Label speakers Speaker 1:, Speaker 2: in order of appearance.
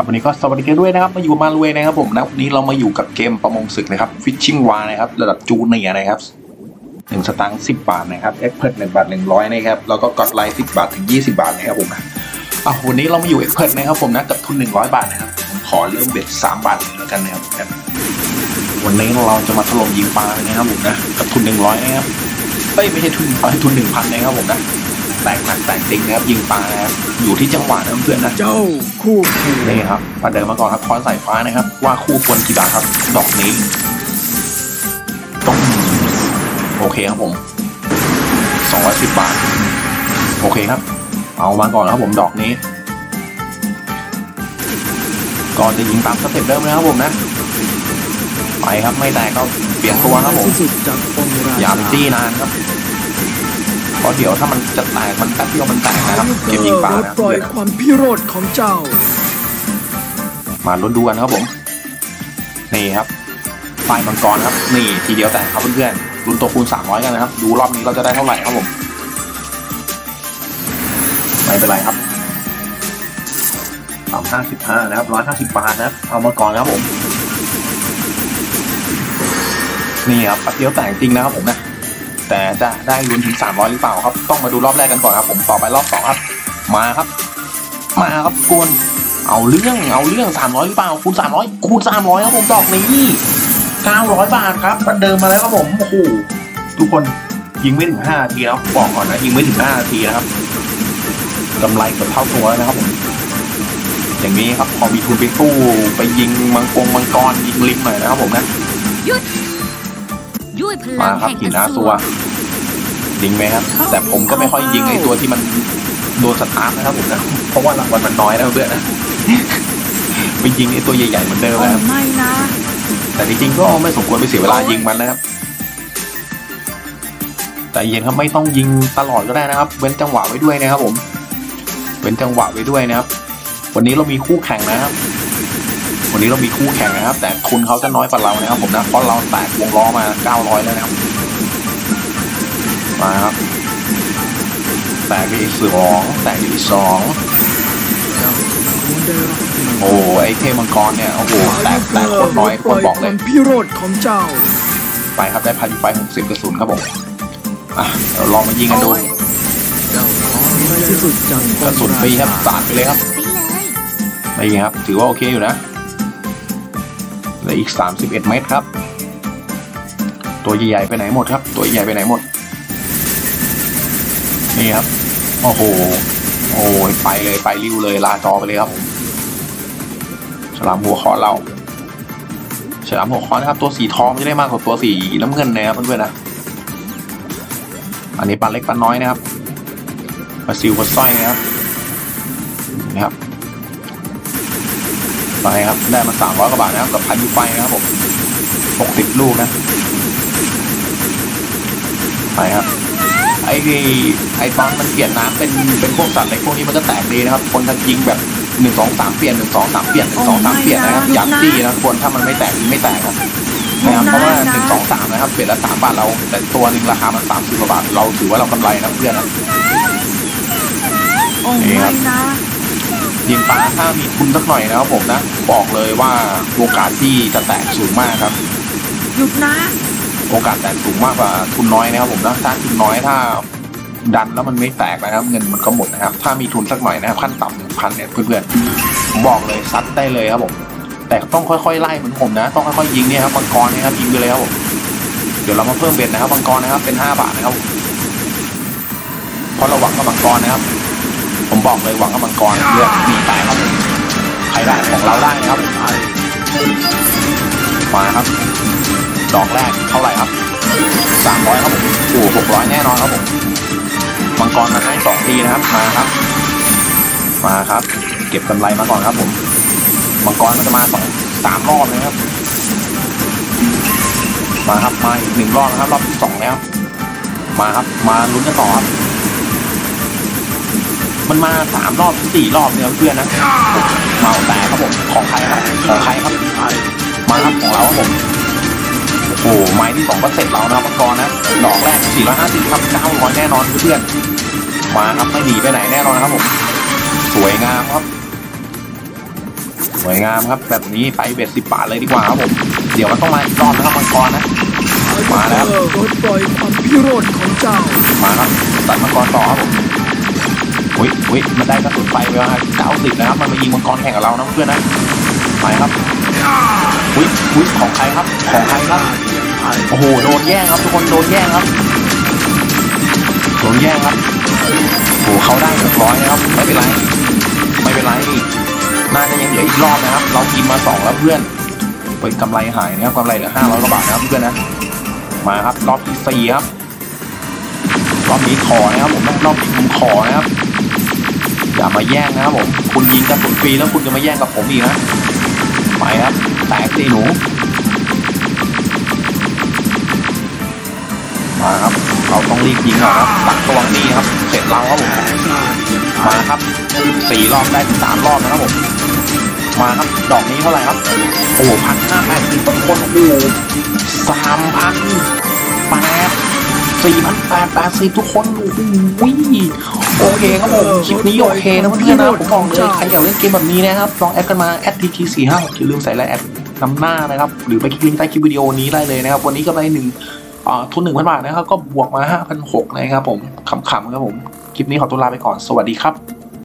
Speaker 1: ครับวันนี้ก็สวัสดีกันด้วยนะครับมาอยู่มารวยนะครับผมนะวันนี้เรามาอยู่กับเกมประมงศึกนะครับ Fishing War นะครับระดับจูเนียนะครับหนึ่งสตางค์สิบบาทนะครับ Expert หนึ่งบาทหนึ่งร้อยนะครับแล้วก็ Godlike สิบบาทถึงยี่สิบบาทนะครับผมนะอะวันนี้เรามาอยู่ Expert นะครับผมนะกับทุนหนึ่งร้อยบาทนะครับผมขอเริ่ม bet สามบาทแล้วกันนะครับวันนี้เราจะมาถล่มยิงปลาเลยนะครับผมนะกับทุนหนึ่งร้อยนะครับเอ้ยไม่ใช่ทุนร้อยทุนหนึ่งพันนะครับผมนะ แตกหนักแตกจริงนะครับยิงปลานะครับอยู่ที่จังหวะนะเพื่อนๆนะ
Speaker 2: เจ้าคู่คู่
Speaker 1: นี่ครับมาเดินมาก่อนครับค้อนสายฟ้านะครับ ว่าคู่ควรกี่บาทครับ ดอกนี้ต้องโอเคครับผมสองร้อยสิบบาท โอเคครับ เอามาก่อนครับผมดอกนี้ ก่อนจะยิงตามสเต็ปเดิมนะครับผมนะไปครับไม่แตกก็เปลี่ยนตัวครับผม
Speaker 2: ที่สุดจากองค์ราชา
Speaker 1: อย่าไปจี้นานครับ เพราะเดี๋ยวถ้ามันจะแตกมันแป๊บเดียวมันแตกนะครับเก็บยิงปลา
Speaker 2: ปลด
Speaker 1: นะครับ
Speaker 2: ปล่อยความพิโรธของเจ้า
Speaker 1: มาลุ้นดูกันครับผม นี่ครับไฟมังกรครับ นี่ทีเดียวแต่ครับเพื่อนๆลุ้นตัวคูณ300กันนะครับ ดูรอบนี้เราจะได้เท่าไหร่ครับผมไม่เป็นไรครับสามห้าสิบห้านะครับร้อยห้าสิบบาทนะครับ เอามาก่อนครับผม นี่ครับแป๊บเดียวแต่จริงนะครับผมนะ แต่จะได้ลุ้นถึงสามร้อยหรือเปล่าครับ ต้องมาดูรอบแรกกันก่อนครับ ผมต่อไปรอบสองครับ มาครับ มาครับกวนเอาเรื่องเอาเรื่องสามร้อยหรือเปล่าคูณสามร้อยคูณสามร้อยครับผมดอกนี้เก้าร้อยบาทครับประเดิมมาแล้วครับผมโอ้โหทุกคนยิงไม่ถึงห้านาทีแล้วบอกก่อนนะยิงไม่ถึงห้านาทีนะครับกำไรเกือบเท่าตัวแล้วนะครับผมอย่างนี้ครับพอมีทุนไปสู้ไปยิงมังกรมังกรยิงลิงหน่อยนะครับผมนะ
Speaker 3: ด้วยพลั
Speaker 1: มางครับ
Speaker 3: แห่ง
Speaker 1: หิน
Speaker 3: อ
Speaker 1: อา
Speaker 3: สู
Speaker 1: ตัว
Speaker 3: ร
Speaker 1: ยิงไหมครับ แต่ผมก็ไม่ค่อยยิงไอ้ตัวที่มันโดนสตาร์ทนะครับผมนะเพราะว่ารางวัลมันน้อยนะเพื่อนนะไปยิงไอ้ตัวใหญ่ๆเหมือนเดิมนะครับ
Speaker 2: ไม่นะ
Speaker 1: แต่จริงๆก็ไม่สมควรไปเสียเวลายิงมันนะครับ แต่เย็นครับไม่ต้องยิงตลอดก็ได้นะครับ เว้นจังหวะไว้ด้วยนะครับ ผมเว้นจังหวะไว้ด้วยนะครับ วันนี้เรามีคู่แข่งนะครับวันนี้เรามีคู่แข่งนะครับ แต่ทุนเขาจะน้อยกว่าเรานะครับ ผมนะเพราะเราแตกวงล้อมา900แล้วนะครับ มาครับ แตกไปอีกสองแตกไปอีกสอง
Speaker 2: เจ้าควรได้รับ
Speaker 1: โอ้ไอเทพมังกรเนี่ยโอ้โหแตกแตกคนน้อยคนบอก
Speaker 2: ค
Speaker 1: เล
Speaker 2: วายมพิโรธของเจ้า
Speaker 1: ไปครับได้พายุไฟหกสิบกระสุนครับผมอะเดี๋ยวลองมายิงกันดู
Speaker 2: เจ้าขอในที่สุดจาก
Speaker 1: กระสุนฟรีครับสาดไปเลยครับ
Speaker 3: ไปเลย
Speaker 1: ไม่ครับ ถือว่าโอเคอยู่นะเหลืออีกสามสิบเอ็ดเมตรครับ ตัวใหญ่ๆไปไหนหมดครับ ตัวใหญ่ไปไหนหมด นี่ครับ โอ้โห โอ้ยไปเลยไปริ้วเลยลาจอไปเลยครับผมฉลามหัวคอนเราฉลามหัวคอนนะครับ ตัวสีทองจะได้มากกว่าตัวสีน้ำเงินนะครับเพื่อนๆนะ อันนี้ปลาเล็กปลาน้อยนะครับปลาซิวปลาสร้อยนะครับนี่ครับไปครับ ได้มาสามร้อยกว่าบาทนะครับกับพายุไฟนะครับผมหกสิบลูกนะไปครับ ไอ้ไอ้ตอนมันเปลี่ยนน้ำเป็นเป็นพวกสัตว์อะไรพวกนี้มันก็แตกดีนะครับ คนจะยิงแบบหนึ่งสองสามเปลี่ยนหนึ่งสองสามเปลี่ยนหนึ่งสองสามเปลี่ยนนะครับยัดจี้นะคนถ้ามันไม่แตกยิงไม่แตกครับนะครับเพราะว่าหนึ่งสองสามนะครับเปลี่ยนละสามบาทเรา แต่ตัวหนึ่งราคามันสามสิบกว่าบาทเราถือว่าเรากำไรนะเพื่อนนะ
Speaker 2: โอ้
Speaker 1: นี่ครั
Speaker 2: ไม่
Speaker 1: บ
Speaker 2: นะ
Speaker 1: ยิงปลาถ้ามีทุนสักหน่อยนะครับผมนะ บอกเลยว่าโอกาสที่จะแตกสูงมากครับ
Speaker 2: หยุดนะ
Speaker 1: โอกาสแตกสูงมากกว่าทุนน้อยนะครับผมนะถ้างทุนน้อยถ้าดันแล้วมันไม่แตกนะครับ เงินมันก็หมดนะครับ ถ้ามีทุนสักหน่อยนะครับขั้นต่ำหนึ่งพันเนี่ยเพื่อนๆผมบอกเลยซัดได้เลยครับผมแต่ต้องค่อยๆไล่เหมือนผมนะ ต้องค่อยๆยิงเนี่ยครับมังกรนี่ยครับยิงไปเลยครับผมเดี๋ยวเรามาเพิ่มเบ็ดนะครับมังกรนะครับเป็นห้าบาทนะครับเพราะเราหวังกับมังกรนะครับ ผมบอกเลยหวังกับมังกรเลือกมีตายครับใครได้ของเราได้นะครับมาครับ ดอกแรกเท่าไหร่ครับสามร้อยครับผมโอ้หกร้อยแน่นอนครับผมมังกรมาให้สองทีนะครับมาครับ มาครับ เก็บกำไรมาก่อนครับผมมังกรมันจะมาสองสามรอบเลยครับ มาครับมาอีกหนึ่งรอบนะครับ รอบที่สองแล้ว มาครับ มาลุ้นกันต่อครับมันมาสามรอบสี่รอบเนี่ยเพื่อนนะเมาแต่ครับผมของใครครับของใครครับมาครับของเราครับผม โอ้โหไม้ที่สองก็เสร็จแล้วนะครับมังกรนะ ดอกแรก 450ครับ900 แน่นอนเพื่อนๆมาครับไม่หนีไปไหนแน่นอนนะครับผม สวยงามครับ สวยงามครับ แบบนี้ไปเบ็ดสิบบาทเลยดีกว่าครับผม เดี๋ยวมันต้องมาอีกรอบนะครับมังกรนะมาแล้ว
Speaker 2: เออปลดปล่อยความพิโรธของเจ้า
Speaker 1: มาครับตัดมังกรต่อครับผมอุ้ยอุ้ยมันได้กระสุนไฟไปแล้วครับเก้าสิบนะครับ มันมายิงมังกรแข่งกับเรานะเพื่อนนะ ไปครับอุ้ยอุ้ยของใครครับ ของใครครับ โอ้โห โดนแย่งครับทุกคน โดนแย่งครับ โดนแย่งครับ โอ้โหเขาได้หกร้อยนะครับ ไม่เป็นไร ไม่เป็นไร น่าจะยังเหลืออีกรอบนะครับ เรากินมาสองแล้วเพื่อนเปิดกำไรหายนะครับกำไรเหลือห้าร้อยกว่าบาทนะครับเพื่อนนะ มาครับ รอบที่สี่ครับ รอบนี้ขอนะครับผมรอบนี้ผมขอนะครับ อย่ามาแย่งนะครับผม คุณยิงกระสุนฟรีแล้วคุณจะมาแย่งกับผมอีกนะ ไปครับ แตกตีหนูมาครับ เราต้องรีบยิงน่อยครับตักตัวนี้ครับ เสร็จเราครับผมมาครับสี่รอบได้สามรอบนะครับผมมาครับ ดอกนี้เท่าไหร่ครับ โอ้พันห้าแปดสิบต้นคนโอ้โหสามพันแปด สี่พันแปดแปดสิบทุกคนโอ้โหโอเคครับผมคลิปนี้โอเคนะเพื่อนๆนะผมบอกเลยใครอยากเล่นเกมแบบนี้นะครับลองแอดกันมาแอดทีทีสี่ห้าอย่าลืมใส่ไลน์แอดนำหน้านะครับ หรือไปคลิกลิงก์ใต้คลิปวิดีโอนี้ได้เลยนะครับ วันนี้ก็ได้หนึ่งทุนหนึ่งพันบาทนะครับ ก็บวกมาห้าพันหกนะครับผมขำๆครับผม คลิปนี้ขอตัวลาไปก่อนสวัสดีครับ